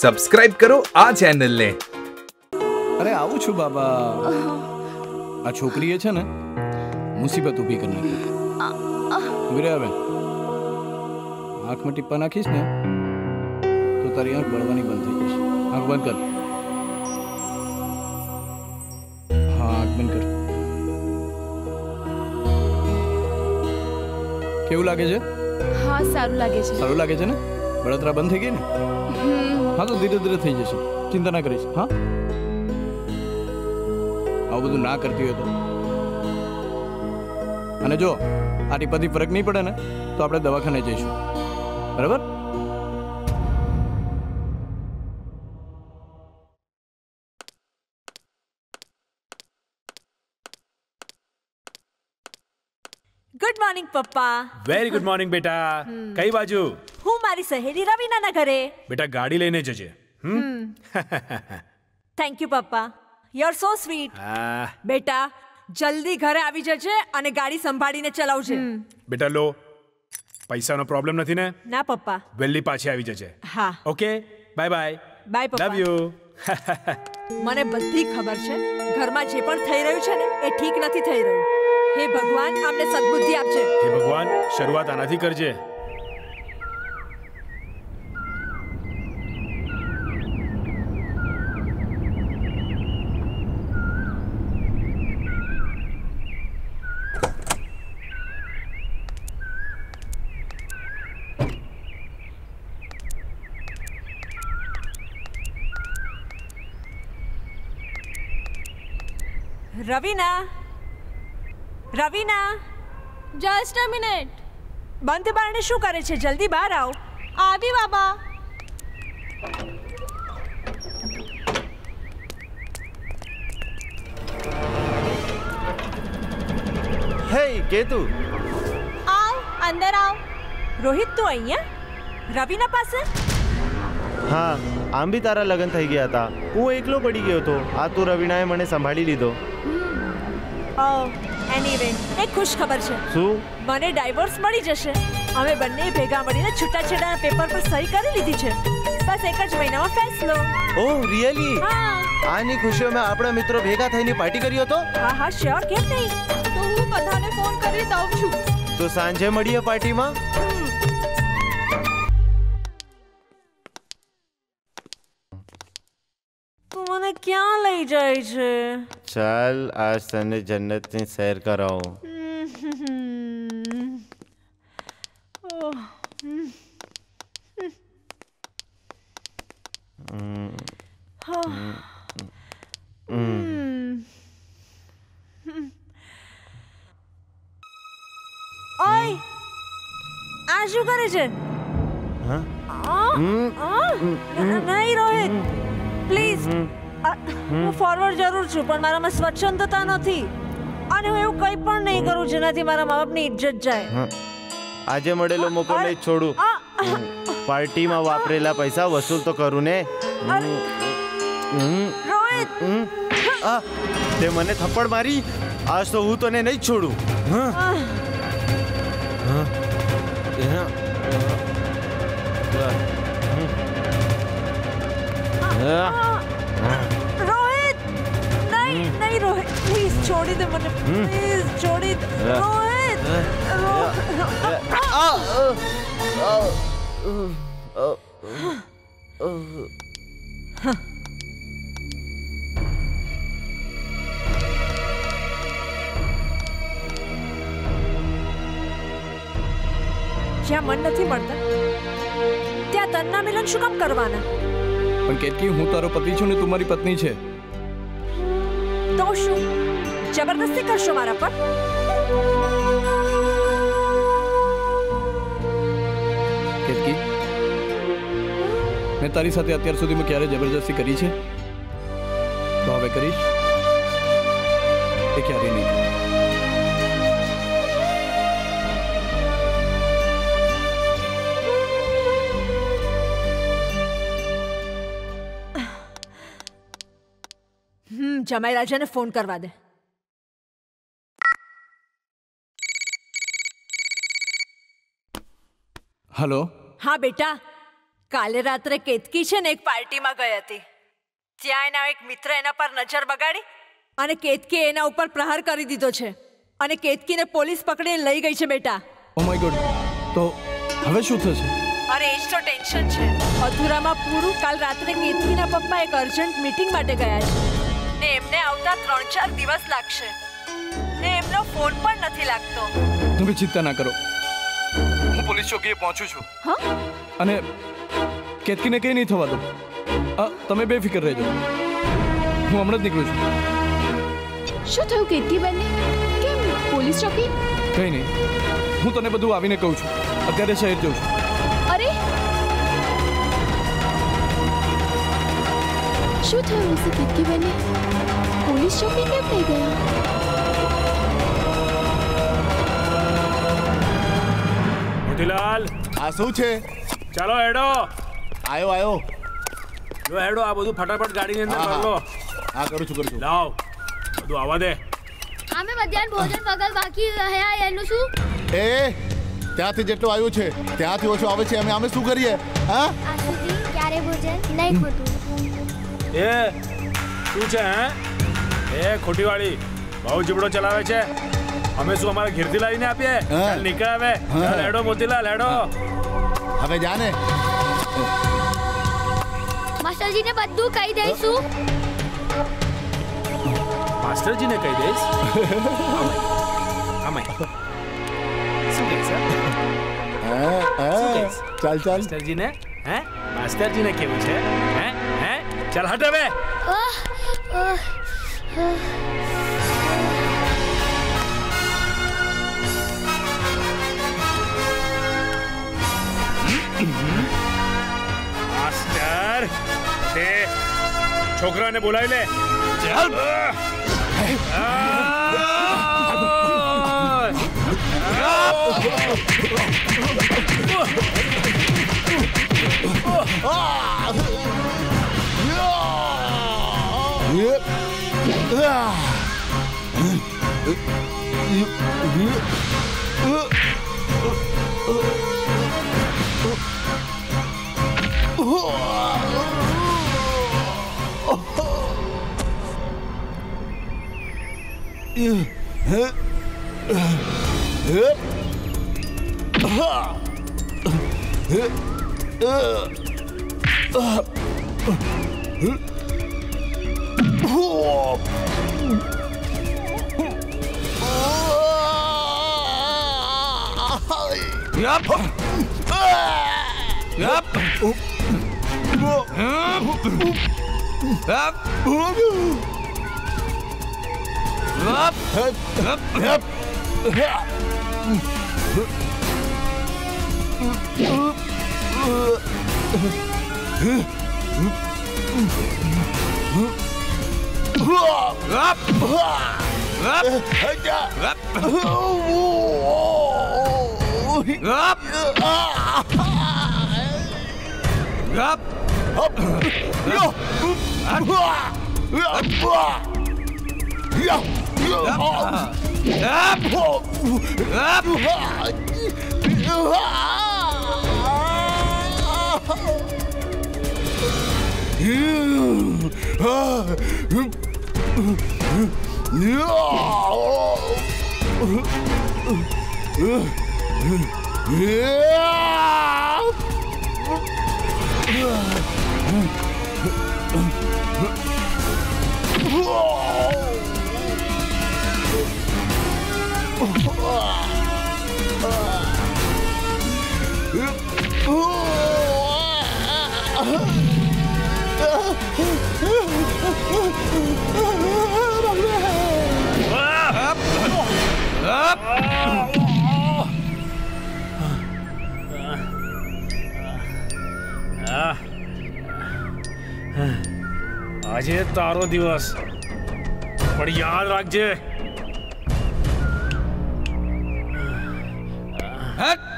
Subscribe કરો આ ચેનલને અરે આવું છું બાબા. આ છોકરીએ છે ને મુસીબત ઊભી કરી નાખી. વિરે હવે. આંખમાં ટીપા નાખીશ ને તો તારી આંખ બળવાની બંધ થઈ જશે. આંખ બંધ કર. હા આંખ બંધ કર. કેવું લાગે છે? હા સારું લાગે છે. સારું લાગે છે ને? બળતરા બંધ થઈ ગઈ ને? હા, તો ધીરે ધીરે થઈ જશે. ચિંતા ના કરીશ, હા? આવું બધું ના કરતી હોય તો? અને જો આ ટીપાથી ફરક નહીં પડે ને, તો આપણે દવાખાને જઈશું. બરાબર? પપ્પા. વેરી ગુડ મોર્નિંગ બેટા. કઈ બાજુ? હું મારી સહેલી રવીનાના ઘરે બેટા ગાડી લઈને જજે. થેન્ક યુ પપ્પા. યુ આર સો સ્વીટ બેટા જલ્દી ઘરે આવી જજે અને ગાડી સંભાળીને ચલાવજે. બેટા લો. પૈસાનો પ્રોબ્લેમ નથી ને? ના પપ્પા. વહેલી પાછી આવી જજે. હા. ઓકે બાય બાય બાય પપ્પા. લવ યુ મને બધી ખબર છે. ઘરમાં જે પણ થઈ રહ્યું છે ને એ ઠીક નથી થઈ રહ્યું. હે ભગવાન આપને સદબુદ્ધિ આપજે. હે ભગવાન શરૂઆત આનાથી કરજે. Raveena Raveena? Just a minute. બંધ બારણે શું કરે છે? જલ્દી બહાર આવ. આવી બાબા. હે કેતુ. આવ અંદર આવ. રોહિત તું અહીંયા? રવિના પાસે? હા આમ બી તારા લગ્ન થઈ ગયા હતા. હું એકલો પડી ગયો હતો. આ તું રવિનાએ મને સંભાળી લીધો. ઓ એનીવે એક ખુશ ખબર છે. શું? મને ડાયવોર્સ મળી જશે. અમે બંને ભેગા મળીને છૂટાછેડાના પેપર પર સહી કરી લીધી છે. બસ એક જ મહિનામાં ફેસલો. ઓહ રિયલી હા. આની ખુશીઓમાં આપણા મિત્રો ભેગા થઈને પાર્ટી કર્યો હતો? હા હા શ્યોર કેમ નહીં? તો હું બધાને ફોન કરી દઉં છું. તો સાંજે મળીએ પાર્ટીમાં ક્યાં લઈ જાય છે? ચાલ આજ તને જન્નતની સૈર કરાવું. ઓય આ શું કરે છે? હા? નહીં રોહિત પ્લીઝ હું ફોરવર્ડ જરૂર છું પણ મારામાં સ્વચ્છંદતા નથી. અને હું એવું કંઈ પણ નહીં કરું જેનાથી મારા મા બાપની ઇજ્જત જાય. આજે મળેલો મોકો નહીં છોડું. પાર્ટીમાં વાપરેલા પૈસા વસૂલ તો કરું ને. રોહિત. તે મને થપ્પડ મારી. આજ તો હું તને નહીં છોડું. હા. હા. હા. નહીં રોહિત પ્લીઝ છોડી દે મને પ્લીઝ છોડી દે. રોહિત જ્યાં મન નથી મળતા ત્યાં તનના મિલન શું કામ કરવાના? પણ કેટલી હું તારો પતિ છું ને તું મારી પત્ની છે. તો શું જબરદસ્તી કરશો મારા પર કેતકી મેં તારી સાથે અત્યાર સુધીમાં ક્યારે જબરજસ્તી કરી છે તો હવે કરીશ એ ક્યારે નહીં હમ જમાઈ રાજાને ફોન કરવા દે. હલો? હા બેટા. કાલે રાત્રે કેતકી છે ને એક પાર્ટીમાં ગઈ હતી. ત્યાં એના એક મિત્ર એના પર નજર બગાડી અને કેતકીએ એના ઉપર પ્રહાર કરી દીધો છે. અને કેતકીને પોલીસ પકડીને લઈ ગઈ છે બેટા. ઓ માય ગોડ તો હવે શું થશે? અરે એ તો ટેન્શન છે. અધૂરામાં પૂરું કાલ રાત્રે કેતકીના પપ્પા એક અર્જન્ટ મીટિંગ માટે ગયા છે. ને એમને આવતા ત્રણ ચાર દિવસ લાગશે. ને એમનો ફોન પણ નથી લાગતો. તમે ચિંતા ના કરો. હું પોલીસ ચોકીએ પહોંચું છું. હા? અને કેતકીને કંઈ નહીં થવા દો. તમે બેફિકર રહેજો. હું હમણાં જ નીકળું છું. શું થયું કેતકી બેન કેમ? પોલીસ ચોકી? કંઈ નહીં. હું તને બધું આવીને કહું છું. અત્યારે શહેર જઉં છું. શું થયું હશે કેતકી બેનને પોલીસ ચોકી કેમ લઈ ગયા મોતીલાલ આ શું છે? ચાલો હેડો. આયો આયો. જો હેડો આ બધું ફટાફટ ગાડીની અંદર ભરલો. હા કરું છું કરું છું. લાવ. બધું આવવા દે. અમે મધ્યાહન ભોજન વગર બાકી રહ્યા એનું શું? એ ત્યાંથી જેટલું આવ્યું છે ત્યાંથી ઓછું આવે છે અમે અમે શું કરીએ? હા? ક્યારે ભોજન? નહીં ખોટું એ શું છે હે? એ ખોટીવાળી. બહુ જીબડો ચલાવે છે. અમે શું અમારા ઘેરથી લાવીને આપીએ? નીકળ હવે ચાલ હેડો મોતીલાલ હેડો. હવે જાને. માસ્ટરજીને બધું કહી દઈશું. માસ્ટરજીને કહી દઈશ. ચાલ ચાલ. માસ્ટરજીને હે? માસ્ટરજીને કેવું છે? હે? ચાલ હટ હવે. માસ્ટર તે છોકરાને બોલાવી લે ચાલ Yep. Oh! Yup. Yup. Up. Up. Up. No. Up. Up. Up. Up! આજે તારો દિવસ પણ યાદ રાખજે હટ.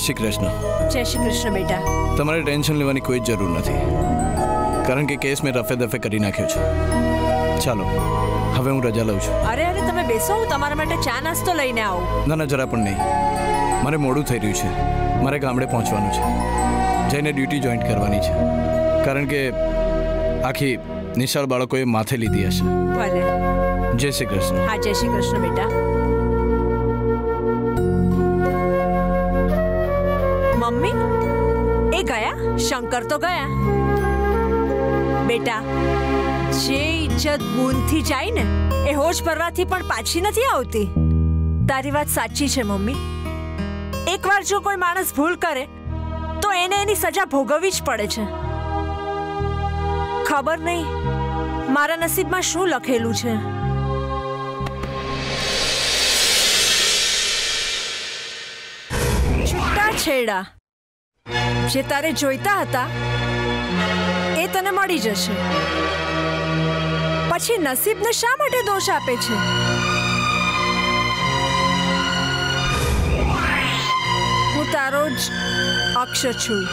શ્રી કૃષ્ણ જય શ્રી કૃષ્ણ બેટા. તમારે ટેન્શન લેવાની કોઈ જરૂર નથી. કારણ કે કેસ મેં રફે દફે કરી નાખ્યો છે. ચાલો હવે હું રજા લઉં છું. અરે અરે તમે બેસો હું તમારા માટે ચા નાસ્તો લઈને આવું. ના ના જરા પણ નહીં. મારે મોડું થઈ રહ્યું છે. મારે ગામડે પહોંચવાનું છે. જઈને ડ્યુટી જોઈન્ટ કરવાની છે. કારણ કે આખી નિશાળ બાળકોએ માથે લીધી હશે. ભલે. જય શ્રી કૃષ્ણ હા જય શ્રી કૃષ્ણ બેટા. તો ગયા? બેટા, જે ઇજ્જત બૂનથી જાય ને, એ હોશ ભરવાથી પણ પાછી નથી આવતી. તારી વાત સાચી છે, મમ્મી. એકવાર જો કોઈ માણસ ભૂલ કરે, તો એને એની સજા ભોગવવી જ પડે છે. ખબર નહીં, મારા નસીબમાં શું લખેલું છે. છૂટા છેડા જે તારે જોઈતા હતા, એ તને મળી જશે. પછી નસીબને શા માટે દોષ આપે છે? હું તારો જ અક્ષ છું.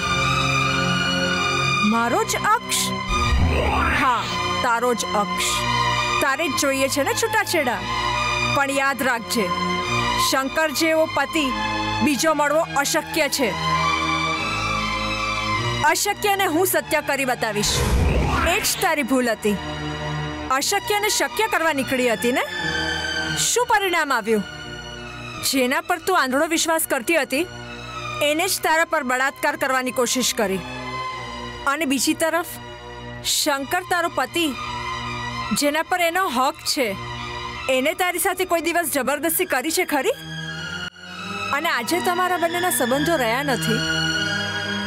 મારો જ અક્ષ? હા, તારો જ અક્ષ. તારે જ જોઈએ છે ને છૂટાછેડા. પણ યાદ રાખજે, શંકર જેવો પતિ બીજો મળવો અશક્ય છે. અશક્યને હું સત્ય કરી બતાવીશ. એ જ તારી ભૂલ હતી. અશક્યને શક્ય કરવા નીકળી હતી ને? શું પરિણામ આવ્યું? જેના પર તું આંધળો વિશ્વાસ કરતી હતી, એને જ તારા પર બળાત્કાર કરવાની કોશિશ કરી. અને બીજી તરફ, શંકર તારો પતિ, જેના પર એનો હક છે, એને તારી સાથે કોઈ દિવસ જબરદસ્તી કરી છે ખરી? અને આજે તમારા બંનેના સંબંધો રહ્યા નથી.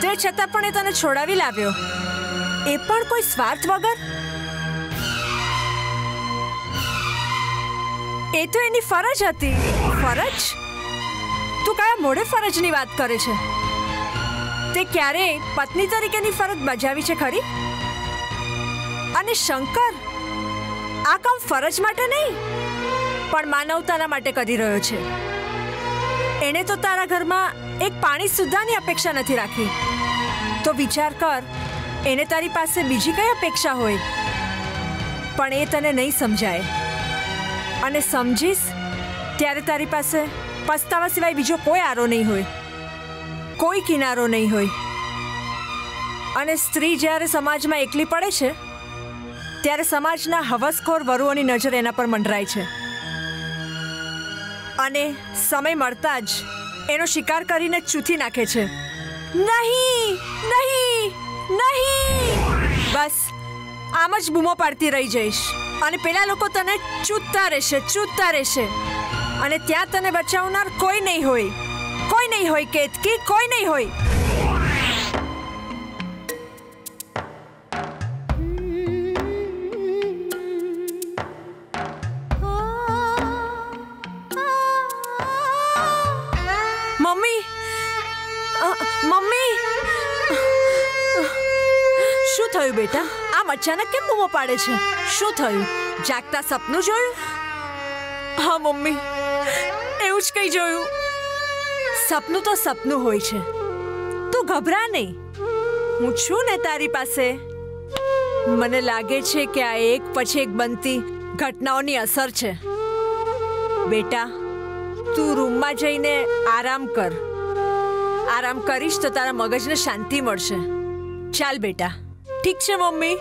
તે છતાં પણ એ તને છોડાવી લાવ્યો. એ પણ કોઈ સ્વાર્થ વગર? એ તો એની ફરજ હતી. ફરજ? તું કયા મોડે ફરજની વાત કરે છે? તે ક્યારેય પત્ની તરીકેની ફરજ બજાવી છે ખરી? અને શંકર? આ કામ ફરજ માટે નહીં, પણ માનવતાના માટે કરી રહ્યો છે. એણે તો તારા ઘરમાં એક પાણી સુદ્ધાની અપેક્ષા નથી રાખી. તો વિચાર કર એને તારી પાસે બીજી કઈ અપેક્ષા હોય? પણ એ તને નહીં સમજાય. અને સમજીશ, ત્યારે તારી પાસે પસ્તાવા સિવાય બીજો કોઈ આરો નહીં હોય. કોઈ કિનારો નહીં હોય. અને સ્ત્રી જ્યારે સમાજમાં એકલી પડે છે, ત્યારે સમાજના હવસખોર વરુઓની નજર એના પર મંડરાય છે. અને સમય મળતા જ એનો શિકાર કરીને ચૂથી નાખે છે. નહીં નહીં નહીં. બસ, આમ જ બૂમો પાડતી રહી જઈશ. અને પેલા લોકો તને ચૂતતા રહેશે ચૂતતા રહેશે. અને ત્યાં તને બચાવનાર કોઈ નહીં હોય. કોઈ નહીં હોય, કેતકી, કોઈ નહીં હોય. અચાનક કેમ બૂમો પાડે છે? શું થયું? જાગતા સપનું જોયું? હા, મમ્મી. એવું જ કઈ જોયું. સપનું તો સપનું હોય છે. તું ગભરા નહીં. હું છું ને તારી પાસે. મને લાગે છે કે આ એક પછી એક બનતી ઘટનાઓની અસર છે. બેટા, તું રૂમમાં જઈને આરામ કર. આરામ કરીશ તો તારા મગજને શાંતિ મળશે. ચાલ બેટા. ઠીક છે, મમ્મી?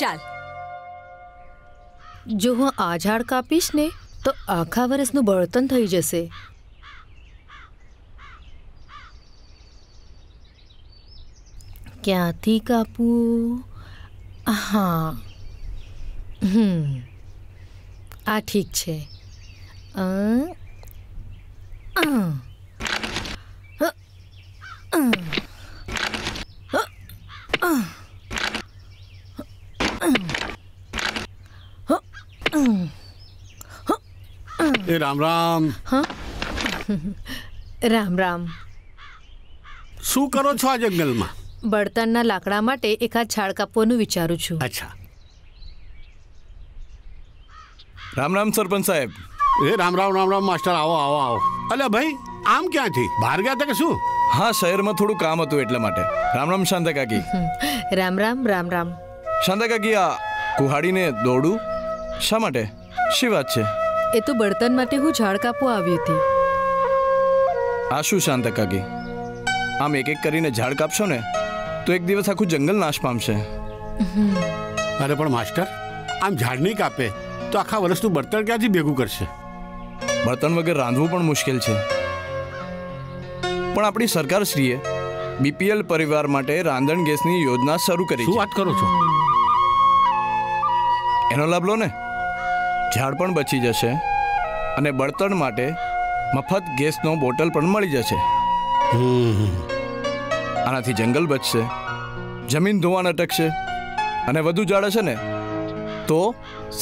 ચાલ. જો હું આ ઝાડ કાપીશ ને તો આખા વર્ષનું બળતણ થઈ જશે. ક્યાંથી કાપવું હા. હમ. આ ઠીક છે. અ, અ. એ રામ રામ રામ રામ શું કરો છો આ જંગલમાં? બળતણના લાકડા માટે એકાદ છાળ કાપવાનું વિચારું છું. અચ્છા. રામ રામ સરપંચ સાહેબ. એ રામ રામ રામ રામ માસ્ટર આવો આવો આવો. અલ્યા ભાઈ આમ ક્યાંથી? બહાર ગયા હતા કે શું? હા શહેરમાં થોડું કામ હતું એટલા માટે. રામ રામ શાંતા કાકી. રામ રામ રામ રામ. શાંતા કાકી આ કુહાડીને દોડું? શા માટે? શી વાત છે? એ તો બળતણ માટે હું ઝાડ કાપવા આવી હતી. આ શું શાંત કાકી? આમ એક એક કરીને ઝાડ કાપશો ને તો એક દિવસ આખું જંગલ નાશ પામશે. અરે પણ માસ્ટર આમ ઝાડ નહીં કાપે તો આખા વર્ષનું બળતણ ક્યાંથી ભેગું કરશે? બળતણ વગર રાંધવું પણ મુશ્કેલ છે. પણ આપણી સરકારશ્રીએ બીપીએલ પરિવાર માટે રાંધણ ગેસની યોજના શરૂ કરી શું વાત કરો છો? એનો લાભ લો ને. ઝાડ પણ બચી જશે અને બળતણ માટે મફત ગેસનો બોટલ પણ મળી જશે. આનાથી જંગલ બચશે જમીન ધોવાણ અટકશે અને વધુ ઝાડ હશે ને તો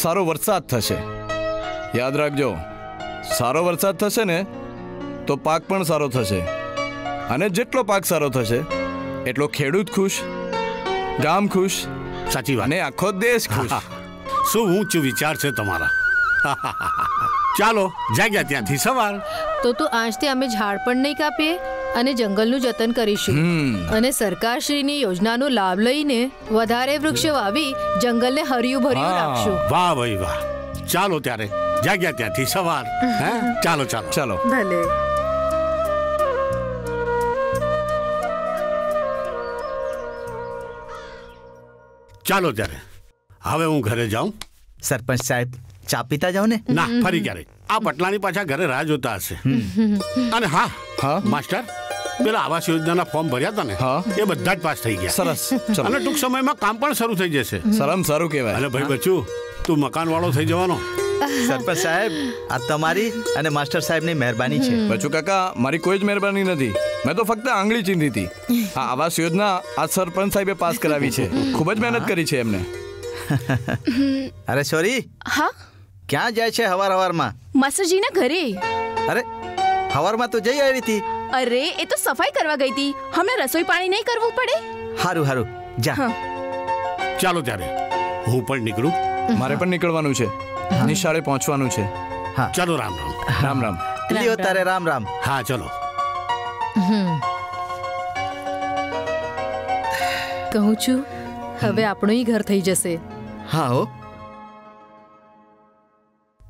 સારો વરસાદ થશે. યાદ રાખજો સારો વરસાદ થશે ને તો પાક પણ સારો થશે. અને જેટલો પાક સારો થશે એટલો ખેડૂત ખુશ ગામ ખુશ સાચી વાત. અને આખો દેશ ખુશ. શું ઊંચ વિચાર છે તમારા? ચાલો જાગ્યા ત્યાંથી સવાર. તો તો આજથી અમે ઝાડ પણ નહીં કાપીએ અને જંગલનું જતન કરીશું. અને સરકારશ્રીની યોજનાનો લાભ લઈને વધારે વૃક્ષો વાવી જંગલને હરિયું ભર્યું રાખશું. વાહ ભાઈ વાહ. ચાલો ત્યારે જાગ્યા ત્યાંથી સવાર. હે? ચાલો ચાલો. ચાલો. ભલે. ચાલો ત્યારે. હવે હું ઘરે જાઉં. સરપંચ સાહેબ ચા પીતા જાઓ ને? ના ફરી ક્યારે? આ પટલાની પાછા ઘરે રાહ જોતા હશે. અને હા હા? માસ્ટર પેલા આવાસ યોજનાના ફોર્મ ભર્યા હતા ને એ બધા જ પાસ થઈ ગયા. સરસ અને ટૂંક સમયમાં કામ પણ શરૂ થઈ જશે. સરમ સારું કહેવાય. અને ભાઈ બચ્ચું તું મકાન વાળો થઈ જવાનો. સરપંચ સાહેબ આ તમારી અને માસ્ટર સાહેબની મહેરબાની છે. બચુ કાકા મારી કોઈ જ મહેરબાની નથી. મેં તો ફક્ત આંગળી ચીંધી હતી. આ આવાસ યોજના આ સરપંચ સાહેબે પાસ કરાવી છે. ખૂબ જ મહેનત કરી છે એમને. અરે સોરી. હા? ક્યાં જાય છે હવાર હવારમાં? માસ્ટરજીના ઘરે. અરે હવારમાં તો જઈ આવી હતી. અરે એ તો સફાઈ કરવા ગઈ હતી. હમણાં રસોઈ પાણી નહીં કરવું પડે? હારું હારું. જા. હા. ચાલો ત્યારે. હું પણ નીકળું. મારે પણ નીકળવાનું છે. નિશાળે પહોંચવાનું છે. હા. ચાલો રામ રામ. રામ રામ. લ્યો તારે રામ. રામ હા ચલો. કહું છું હવે આપણું ઘર થઈ જશે. હા હો.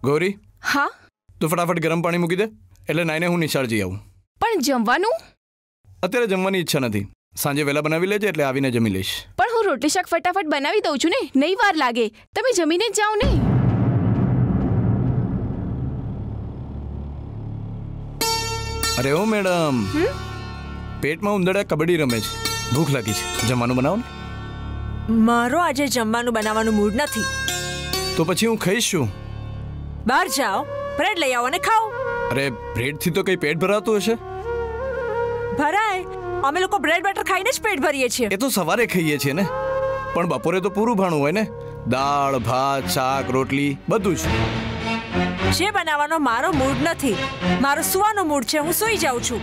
ગૌરી? હા? તું ફટાફટ ગરમ પાણી મૂકી દે એટલે નાઈને હું નિશાળ જઈ આવું. પણ જમવાનું? અત્યારે જમવાની ઈચ્છા નથી. સાંજે વહેલા બનાવી લેજે એટલે આવીને જમી લઈશ. પણ હું રોટલી શાક ફટાફટ બનાવી દઉં છું ને નહીં વાર લાગે. તમે જમીને જ જાઓ ને. અરે ઓ મેડમ. પેટમાં ઉંદરડા કબડ્ડી રમે છે. ભૂખ લાગી છે. જમવાનું બનાવો ને. મારો આજે જમવાનું બનાવવાનું મૂડ નથી. તો પછી હું ખાઈશ શું? બહાર જાઓ બ્રેડ લઈ આવો અને ખાઓ. અરે બ્રેડથી તો કઈ પેટ ભરાતું હશે? ભરાય. અમે લોકો બ્રેડ બટર ખાઈને જ પેટ ભરીએ છીએ. એ તો સવારે ખાઈએ છીએ ને? પણ બપોરે તો પૂરું ભાણું હોય ને? દાળ ભાત શાક રોટલી બધું જ. જે બનાવવાનો મારો મૂડ નથી મારો સુવાનો મૂડ છે હું સૂઈ જાઉં છું.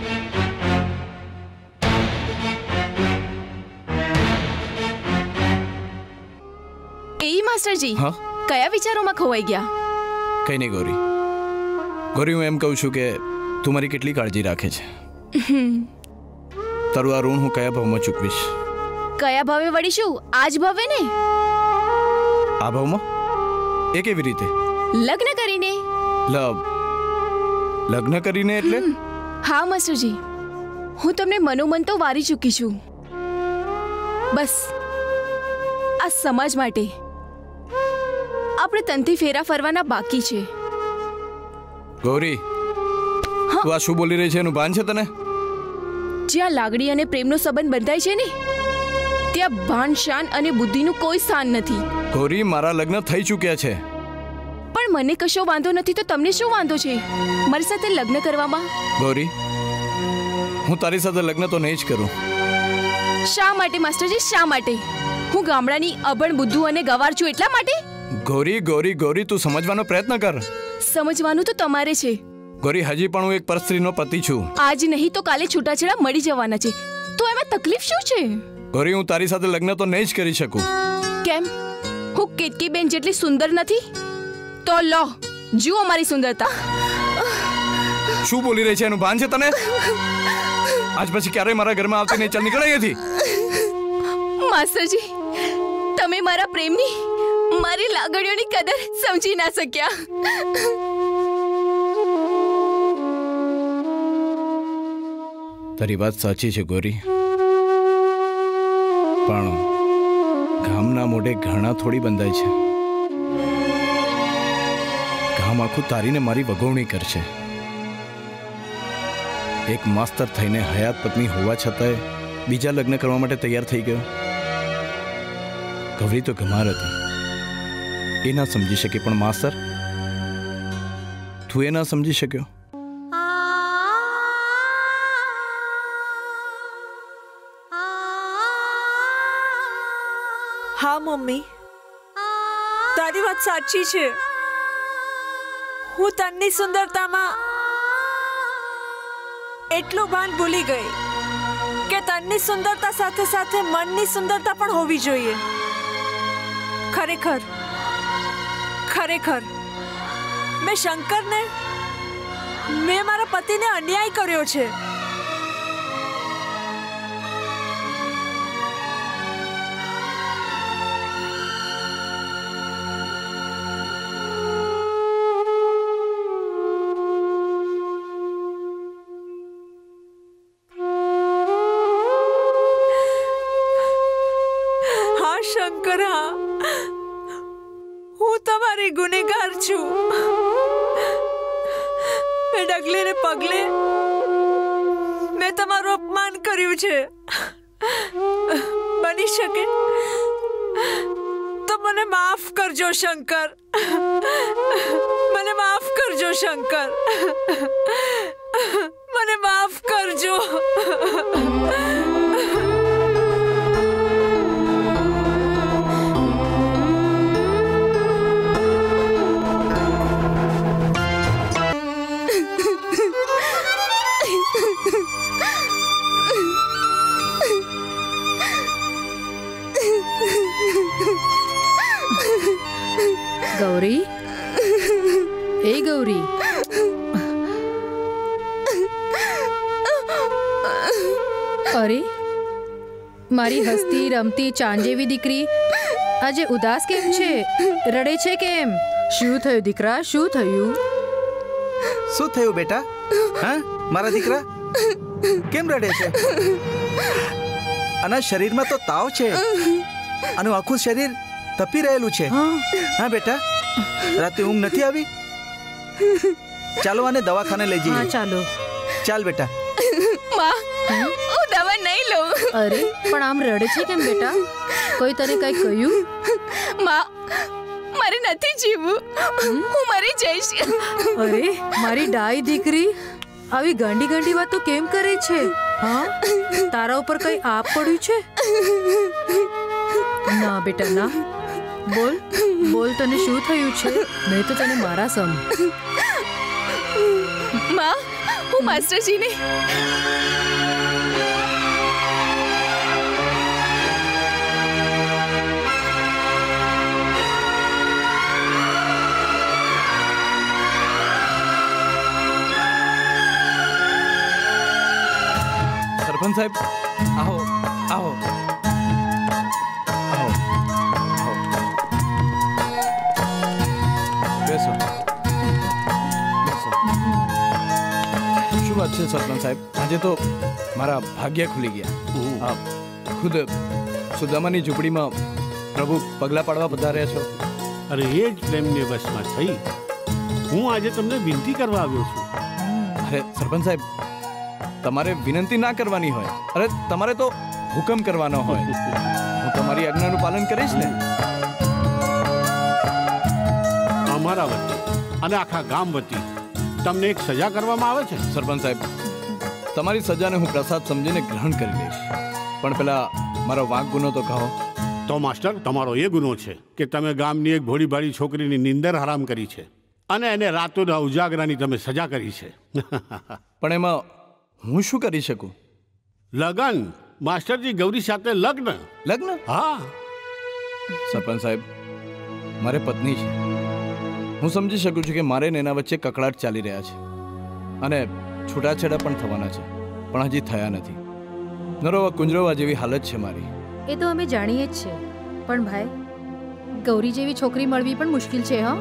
એ માસ્ટરજી? હા? કયા વિચારોમાં ખોવાઈ ગયા? કઈ નહીં ગૌરી. ગૌરી હું એમ કહું છું કે તું મારી કેટલી કાળજી રાખે છે. તારું આ ઋણ હું કયા ભાવમાં ચૂકવીશ? કયા ભાવે વળીશું આજ ભાવે ને? આ ભાવમાં? એ કેવી રીતે? લગ્ન કરીને. લવ. લગ્ન કરીને એટલે? હા માસ્ટરજી. હું તમને મનોમન તો વારી ચૂકી છું. બસ. આ સમાજ માટે. આપણે તનથી ફેરા ફરવાના બાકી છે. ગૌરી તું આ શું બોલી રહી છે? એનું ભાન છે તને? જ્યાં લાગણી અને પ્રેમનો સંબંધ બંધાય છે ને ત્યાં ભાન શાન અને બુદ્ધિનું કોઈ સ્થાન નથી. ગૌરી મારા લગ્ન થઈ ચૂક્યા છે. પણ મને કશો વાંધો નથી તો તમને શું વાંધો છે? મારી સાથે લગ્ન કરવામાં? ગૌરી હું તારી સાથે લગ્ન તો નહીં જ કરું. શા માટે માસ્ટરજી? શા માટે? હું ગામડાની અભણ બુદ્ધુ અને ગવાર છું એટલા માટે? ગૌરી ગૌરી ગૌરી તું સમજવાનો પ્રયત્ન કર. સમજવાનું તો તમારે છે. ગૌરી હજી પણ હું એક પરસ્ત્રીનો પતિ છું. આજ નહીં તો કાલે છૂટાછેડા મળી જવાના છે. તો એમાં તકલીફ શું છે? ગોરી હું તારી સાથે લગ્ન તો નહીં જ કરી શકું. કેમ? હું કેતકી બેન જેટલી સુંદર નથી? તો લો જુઓ મારી સુંદરતા. શું બોલી રહી છે? એનું ભાન છે તને? આજ પછી ક્યારેય મારા ઘરમાં આવતી નહીં ચાલ નીકળાઈ હતી માસ્ટરજી તમે મારા પ્રેમની મારી લાગણીઓની કદર સમજી ના શક્યા. તારી વાત સાચી છે, ગોરી. પણ ગામના મોઢે ઘણા થોડી બંધાય છે. ગામ આખું તારીને મારી વગવણી કરશે. એક માસ્તર થઈને હયાત પત્ની હોવા છતાંય બીજા લગ્ન કરવા માટે તૈયાર થઈ ગયો. ગૌરી તો ગમાર હતી. એ ના સમજી શકે પણ માસ્તર તું એ ના સમજી શક્યો? હા, મમ્મી. તારી વાત સાચી છે. હું તનની સુંદરતામાં એટલું ભાન ભૂલી ગઈ કે તનની સુંદરતા સાથે સાથે મનની સુંદરતા પણ હોવી જોઈએ. ખરેખર ખરેખર. મેં શંકરને મેં મારા પતિને અન્યાય કર્યો છે. ગુનેગાર છું. મેં ડગલે ને પગલે મેં તમારું અપમાન કર્યું છે. બની શકે તો મને માફ કરજો, શંકર. મને માફ કરજો, શંકર. મને માફ કરજો. મારી હસતી રમતી ચાંદ જેવી દીકરી? આજે ઉદાસ કેમ છે? રડે છે કેમ? શું થયું દીકરા? શું થયું? શું થયું બેટા? હા? મારા દીકરા? કેમ રડે છે? આના શરીરમાં તો તાવ છે. આનું આખું શરીર તપી રહેલું છે. હા. બેટા? રાતે ઊંઘ નથી આવી? ચાલો આને દવાખાને લઈ જઈએ. ચાલો. ચાલ બેટા. માં અરે પણ આમ રડે છે કેમ બેટા? કોઈ તને કઈ કહ્યું? માં મારે નથી જીવવું. હું મરી જઈશ. અરે મારી ડાઈ દીકરી આવી ગાંડી ગાંડી વાતો કેમ કરે છે? હા? તારા ઉપર કઈ આપ પડ્યું છે? ના બેટા ના. બોલ બોલ તને શું થયું છે? નહીં તો તને મારા સમ. માં હું માસ્ટરજીને સરપંચ સાહેબ આવો આવો. આવો બેસો. બેસો. શું વાત છે સરપંચ સાહેબ? આજે તો મારા ભાગ્ય ખુલી ગયા. આ ખુદ સુદામાની ઝૂંપડીમાં પ્રભુ પગલા પાડવા પધાર્યા છો? અરે એ જ પ્રેમની વશમાં થઈ. હું આજે તમને વિનંતી કરવા આવ્યો છું. અરે સરપંચ સાહેબ તમારે વિનંતી ના કરવાની હોય. અરે તમારે તો હુકમ કરવાનો હોય. હું તમારી આજ્ઞાનું પાલન કરીશ ને? અમારા વતી અને આખા ગામ વતી તમને એક સજા કરવામાં આવે છે? સરપંચ સાહેબ તમારી સજાને હું પ્રસાદ સમજીને ગ્રહણ કરી લઈશ. પણ પેલા મારો વાંક ગુનો તો કહો. તો માસ્ટર તમારો એ ગુનો છે કે તમે ગામની એક ભોળીભાળી છોકરીની નિંદર હરામ કરી છે અને એને રાતોના ઉજાગરાની તમે સજા કરી છે. પણ એમાં હું શું કરી શકું? લગન. માસ્ટરજી ગૌરી સાથે લગ્ન. લગ્ન? હા. સરપંચ સાહેબ મારે પત્ની છે. હું સમજી શકું છું કે મારે ને એના વચ્ચે કકડાટ ચાલી રહ્યા છે. અને છૂટાછેડા પણ થવાના છે પણ હજી થયા નથી. નરોવા કુંજરોવા જેવી હાલત છે મારી. એ તો અમે જાણીએ જ છે. પણ ભાઈ ગૌરી જેવી છોકરી મળવી પણ મુશ્કેલ છે હા?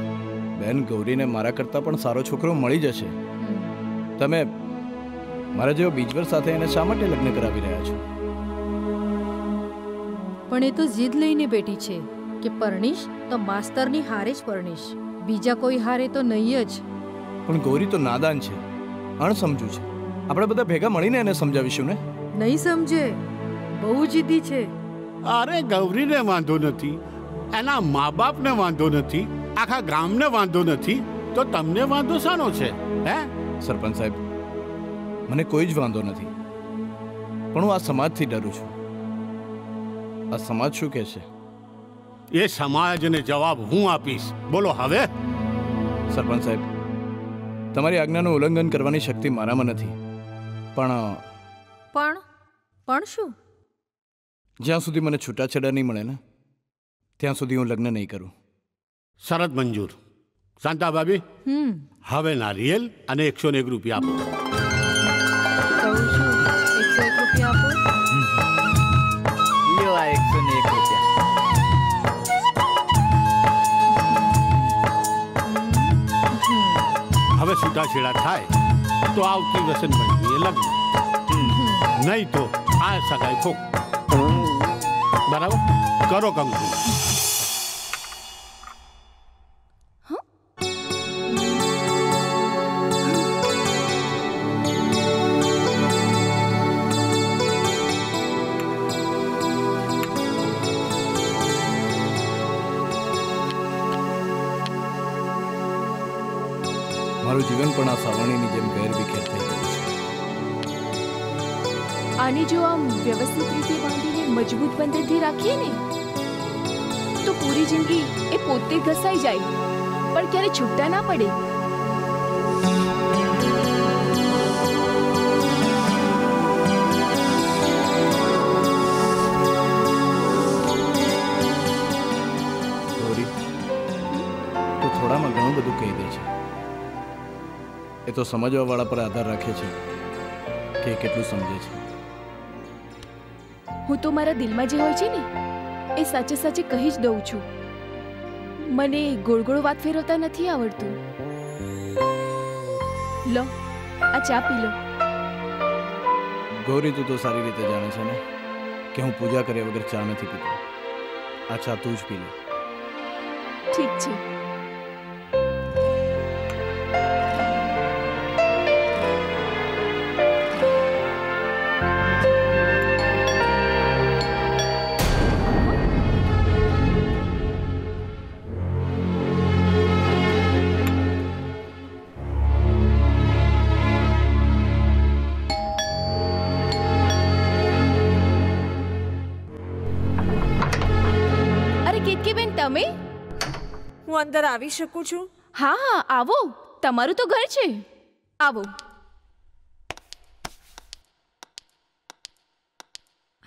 બેન ગૌરીને મારા કરતાં પણ સારો છોકરો મળી જશે. તમે મારા જેવો બીજવર સાથે એને શા માટે લગ્ન કરાવી રહ્યા છો? પણ એ તો જીદ લઈને બેઠી છે કે પરણીશ તો માસ્તરની હારે જ પરણીશ. બીજા કોઈ હારે તો નહીં જ. પણ ગૌરી તો નાદાન છે અણસમજુ છે. આપણે બધા ભેગા મળીને એને સમજાવીશું ને? નહીં સમજે. બહુ જીદી છે. અરે ગૌરીને વાંધો નથી એના મા બાપને વાંધો નથી આખા ગામને વાંધો નથી તો તમને વાંધો શાનો છે હે? સરપંચ સાહેબ મને કોઈ જ વાંધો નથી. પણ હું આ સમાજથી ડરું છું. આ સમાજ શું કહે છે એ સમાજને જવાબ હું આપીશ. બોલો હવે. સરપંચ સાહેબ તમારી આજ્ઞાનું ઉલ્લંઘન કરવાની શક્તિ મારામાં નથી. પણ પણ પણ શું? જ્યાં સુધી મને છૂટાછેડા નહીં મળે ને ત્યાં સુધી હું લગ્ન નહીં કરું. શરત મંજૂર. શાંતા ભાભી હમ. હવે નારિયેલ અને એકસો ને એક રૂપિયા આપો. છૂટાછેડા થાય તો આવતી વસંત પંચમીએ લગ્ન. નહીં તો આ સગાઈ ખોક બરાબર? કરો કંકુ. બંધનથી ને? તો પૂરી જિંદગી એ પોતે ઘસાઈ જાય, પણ ક્યારે છૂટતા ના પડે? તું થોડામાં ઘણું બધું કહી દે છે. એ તો સમજવાવાળા પર આધાર રાખે છે કે કેટલું સમજે છે. હું તો મારા દિલમાં જે હોય છે ને એ સાચે સાચે કહી જ દઉં છું. મને ગોળ ગોળ વાત ફેરવતા નથી આવડતું. લો આ ચા પી લો. ગૌરી તું તો સારી રીતે જાણે છે ને કે હું પૂજા કર્યા વગર ચા નથી પીતો? આ ચા તું જ પી લે. ઠીક છે. અંદર આવી શકું છું? હા હા આવો. તમારું તો ઘર છે. આવો.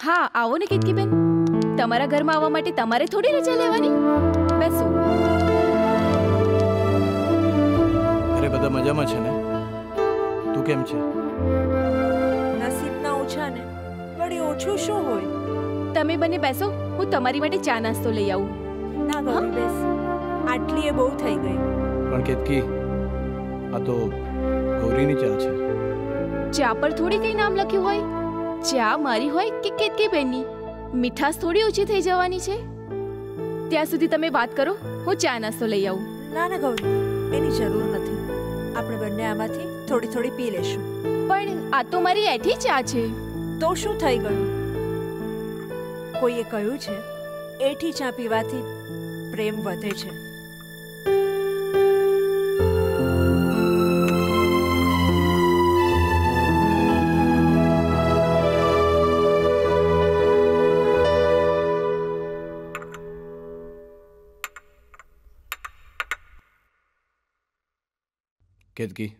હા આવો ને કેતકી બેન તમારા ઘરમાં આવવા માટે તમારે થોડી રજા લેવાની? બેસો. અરે બધા મજામાં છે ને? તું કેમ છે? નસીબના ઓછા ને. વળી ઓછું શું હોય? તમે બંને બેસો. હું તમારી માટે ચા નાસ્તો લઈ આવું. ના ગૌરી બેસ. આટલી એ બહુ થઈ ગઈ. પણ કેતકી આ તો ગૌરીની ચા છે. ચા પર થોડી કઈ નામ લખ્યું હોય? ચા મારી હોય કે કેતકી બેનની? મીઠાશ થોડી ઓછી થઈ જવાની છે? ત્યાં સુધી તમે વાત કરો હું ચા નાસ્તો લઈ આવું. ના ના ગૌરી એની જરૂર નથી. આપણે બંને આમાંથી થોડી થોડી પી લેશું. પણ આ તો મારી એઠી ચા છે. તો શું થઈ ગયું? કોઈએ કહ્યું છે એઠી ચા પીવાથી પ્રેમ વધે છે. કેતકી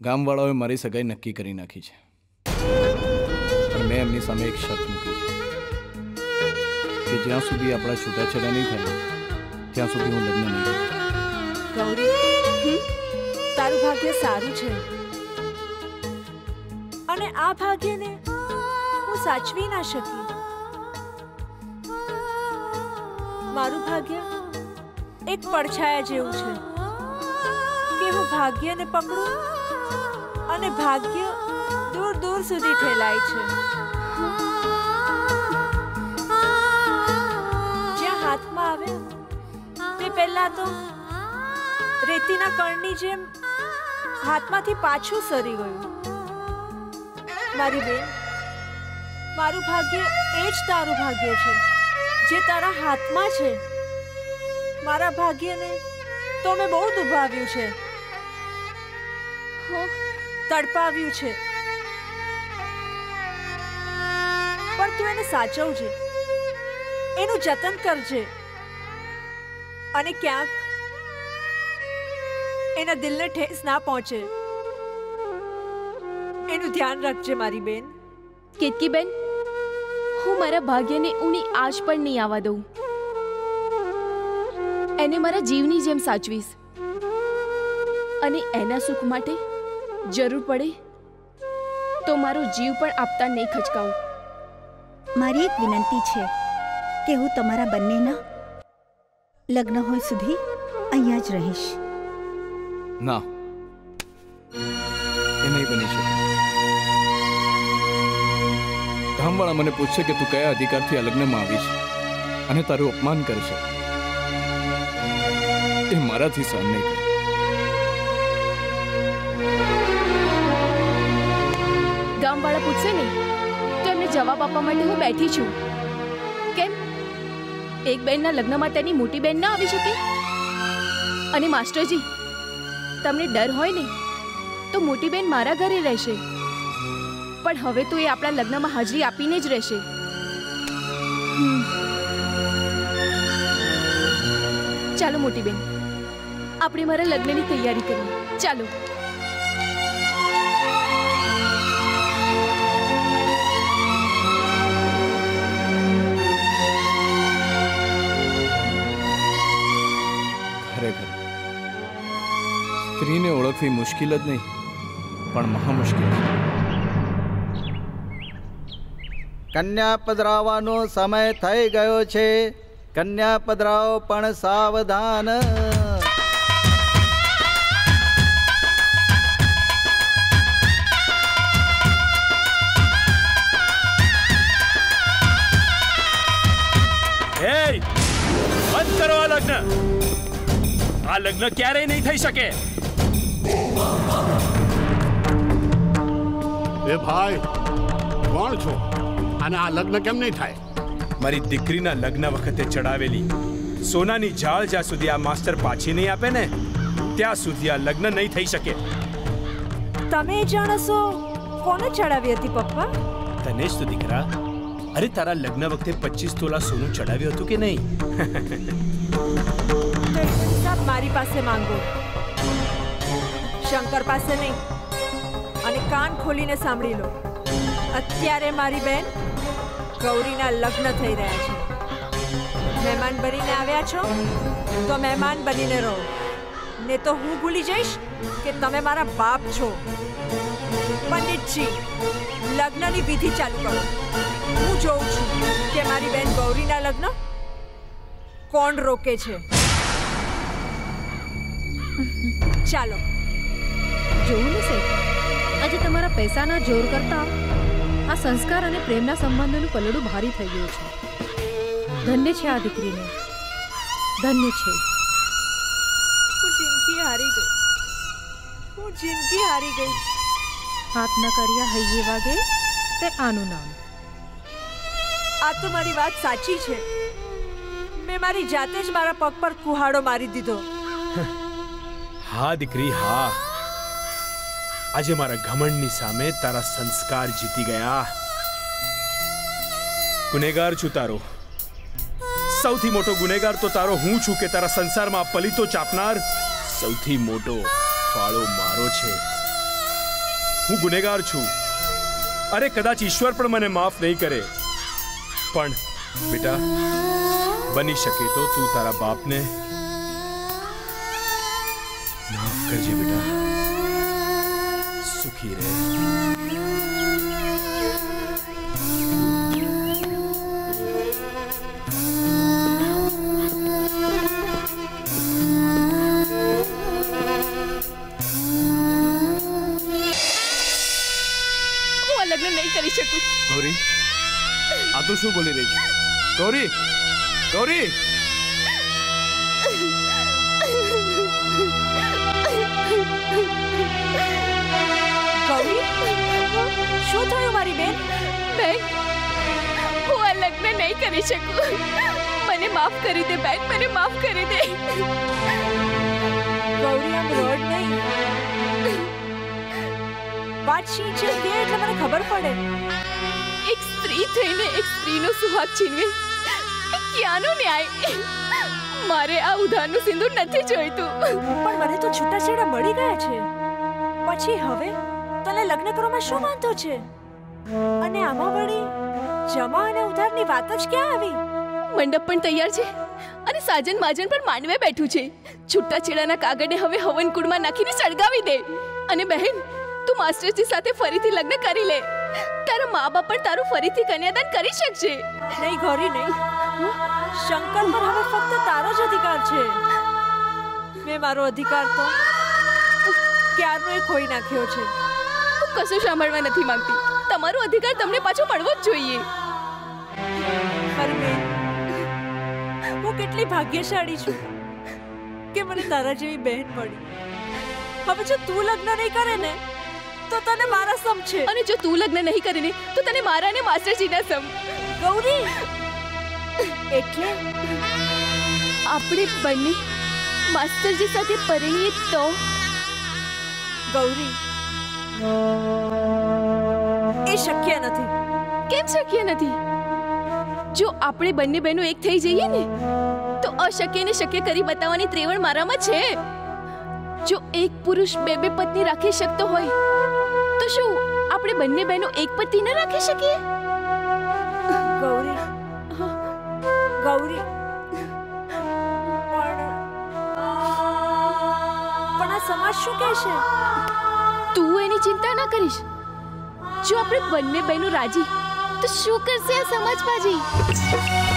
ગામવાળાઓએ મારી સગાઈ નક્કી કરી નાખી છે. મેં એમની સામે એક શરત મૂકી કે જ્યાં સુધી આપણા છૂટાછેડા નહીં થાય, ત્યાં સુધી હું લગ્ન નહીં ગૌરી તારું ભાગ્ય સારું છે. અને આ ભાગ્યને હું સાચવી ના શકી. મારું ભાગ્ય એક પડછાયા જેવું છે. કે હું ભાગ્યને પકડું અને ભાગ્ય દૂર દૂર સુધી ફેલાય છે. જ્યાં હાથમાં આવે, તે પહેલા તો રેતીના કણની જેમ હાથમાંથી પાછું સરી ગયું. મારી બેન, મારું ભાગ્ય એ જ તારું ભાગ્ય છે, જે તારા હાથમાં છે. મારા ભાગ્યને તો મેં બહુ દુભાવ્યું છે. તડપાવ્યું છે. પણ તું એને સાચવજે. એનું જતન કરજે. અને ક્યાંક એના દિલને ઠેસ ના પહોંચે. એનું ધ્યાન રાખજે મારી બેન. કેતકી બેન, હું મારા ભાગ્યને ઉણી આજ પણ નહીં આવવા દઉં. એને મારા જીવની જેમ સાચવીશ. અને એના સુખ માટે જરૂર પડે તો મારો જીવ પણ આપતા નહીં ખચકાવું. મારી એક વિનંતી છે કે હું તમારા બંનેના લગ્ન હોય સુધી અહીંયા જ રહીશ. ના એ નહીં બની શકે. ગામવાળા મને પૂછશે કે તું કયા અધિકારથી આ લગ્નમાં આવીશ અને તારું અપમાન કરશે. એ મારાથી સહન નહીં થાય પૂછશે ને, તો એમને જવાબ આપવા માટે હું બેઠી છું. કેમ? એક બેનના લગ્નમાં તેની મોટી બેન ના આવી શકે? અને માસ્ટરજી, તમને ડર હોય ને, તો મોટી બેન મારા ઘરે રહેશે. પણ હવે તો એ આપણા લગ્નમાં હાજરી આપીને જ રહેશે. ચાલો મોટી બેન આપણે મારા લગ્નની તૈયારી કરીએ. ચાલો. ઓળખવી મુશ્કેલ જ નહીં પણ મહામુશ્કેલ કન્યા પધરાવાનો સમય થઈ ગયો છે. કન્યા પધરાવો પણ સાવધાન. બંધ કરો આ લગ્ન. આ લગ્ન ક્યારેય નહીં થઈ શકે. એ ભાઈ કોણ છો? અને આ લગ્ન કેમ નહીં થાય? મારી દીકરીના લગ્ન વખતે ચડાવેલી સોનાની જાળ જ્યાં સુધી આ માસ્ટર પાછી નહીં આપે ને ત્યાં સુધી આ લગ્ન નહીં થઈ શકે. તમે જાણશો કોને ચડાવી હતી પપ્પા? તને જ તો દીકરા. અરે તારા લગ્ન વખતે પચીસ તોલા સોનું ચડાવ્યું હતું કે નહીં? મારી પાસે માંગો. શંકર પાસે નહીં. કાન ખોલીને સાંભળી લો. અત્યારે મારી બેન ગૌરીના લગ્ન થઈ રહ્યા છે. મહેમાન બનીને આવ્યા છો, તો મહેમાન બનીને રહો. ને તો હું ભૂલી જઈશ કે તમે મારા બાપ છો. પંડિતજી, લગ્નની વિધિ ચાલુ કરો. હું જોઉં છું કે મારી બેન ગૌરીના લગ્ન કોણ રોકે છે. ચાલો. જોવું ને સાહેબ? આજે તમારા પૈસાના જોર કરતા આ સંસ્કાર અને પ્રેમના સંબંધોનું પલડું ભારી થઈ ગયું છે. ધન્ય છે આ દીકરીને. ધન્ય છે. હું જિંદગી હારી ગઈ. હું જિંદગી હારી ગઈ. હાથ ન કર્યા હૈયે વાગે તે આનું નામ. આ તો મારી વાત સાચી છે. મેં મારી જાતે જ મારા પગ પર કુહાડો મારી દીધો. હા દીકરી હા. આજે મારા ઘમંડની સામે તારા સંસ્કાર જીતી ગયા. ગુનેગાર છું તારો. સૌથી મોટો ગુનેગાર તો તારો હું છું કે તારા સંસારમાં પલિતો ચાપનાર સૌથી મોટો ફાળો મારો છે. હું ગુનેગાર છું. અરે કદાચ ઈશ્વર પણ મને માફ નહીં કરે. પણ બેટા, બની શકે તો તું તારા બાપને માફ કરજે બેટા. repeated. ગૌરી આ તો શું બોલી રહી છે? ગૌરી ગૌરી! કરી શકું. મને માફ કરી દે બેન મને માફ કરી દે. ગૌરી આમ રોડ નહીં. વાંચી છે? એટલે મને ખબર પડે? એક સ્ત્રી થઈને એક સ્ત્રીનો સુહાગ છીનવે. ક્યાંનો ન્યાય? મારે આ ઉધારનું સિંદૂર નથી જોઈતું. પણ મને તો છૂટાછેડા મળી ગયા છે. પછી હવે તને લગ્ન કરવામાં શું વાંધો છે? અને આમાં વળી જમા અને ઉધારની વાત જ ક્યાં આવી? મંડપ પણ તૈયાર છે. અને સાજન માજન પણ માંડવે બેઠું છે. છૂટાછેડાના કાગળને હવે હવન કુંડમાં નાખીને સળગાવી દે. અને બહેન તું માસ્ટરજી સાથે ફરીથી લગ્ન કરી લે. તારા મા બાપ પણ તારું ફરીથી કન્યાદાન કરી શકશે. નહીં ગોરી નહીં. શંકર પર હવે ફક્ત તારો જ અધિકાર છે. મેં મારો અધિકાર તો ક્યારનો એ ખોઈ નાખ્યો છે. હું કશું સાંભળવા નથી માંગતી. તમારો અધિકાર તમને પાછો મળવો જ જોઈએ. હું કેટલી ભાગ્યશાળી છું કે મને તારા જેવી બહેન મળી. હવે જો તું લગ્ન નહીં કરે ને તો તને મારા સમ છે. અને જો તું લગ્ન નહીં કરીને તો તને મારા અને માસ્ટરજીના સમ. ગૌરી એટલે? આપણે બંને માસ્ટરજી સાથે પરણીએ તો? ગૌરી એ શક્ય નથી. કેમ શક્ય નથી? જો આપણે બંને બહેનો એક થઈ જઈએ ને તો અશક્યને શક્ય કરી બતાવવાની ત્રેવડ મારામાં છે. જો એક પુરુષ બે બે પત્ની રાખી શકતો હોય તો શું આપણે બંને બહેનો એક પત્ની ન રાખી શકીએ? ગૌરી ગૌરી પણ પણ આ સમાજ શું કહેશે તું એની ચિંતા ના કરીશ. જો આપણે બંને બહેનો રાજી તો શું કરશે આ સમાજ બાજી